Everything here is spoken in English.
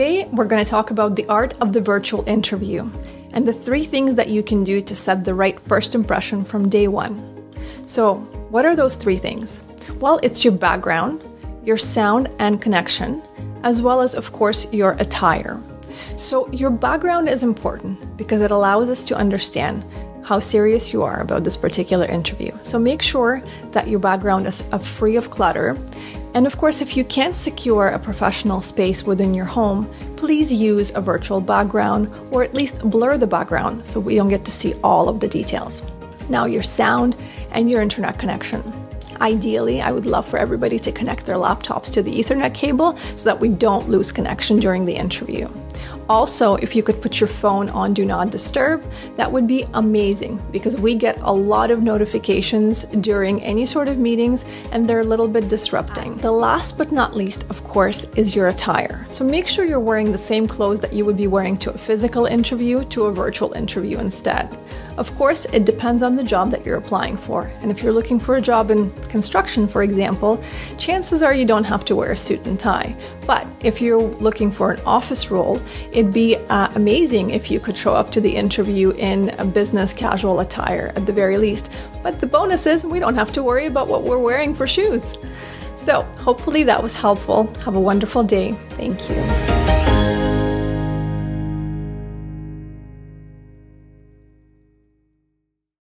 Today, we're going to talk about the art of the virtual interview and the three things that you can do to set the right first impression from day one. So, what are those three things? Well, it's your background, your sound and connection, as well as, of course, your attire. So, your background is important because it allows us to understand how serious you are about this particular interview. So, make sure that your background is free of clutter. And of course, if you can't secure a professional space within your home, please use a virtual background or at least blur the background so we don't get to see all of the details. Now, your sound and your internet connection. Ideally, I would love for everybody to connect their laptops to the Ethernet cable so that we don't lose connection during the interview. Also, if you could put your phone on Do Not Disturb, that would be amazing because we get a lot of notifications during any sort of meetings and they're a little bit disrupting. The last but not least, of course, is your attire. So make sure you're wearing the same clothes that you would be wearing to a physical interview to a virtual interview instead. Of course, it depends on the job that you're applying for. And if you're looking for a job in construction, for example, chances are you don't have to wear a suit and tie. But if you're looking for an office role, it'd be uh, amazing if you could show up to the interview in a business casual attire at the very least. But the bonus is we don't have to worry about what we're wearing for shoes. So, hopefully, that was helpful. Have a wonderful day. Thank you.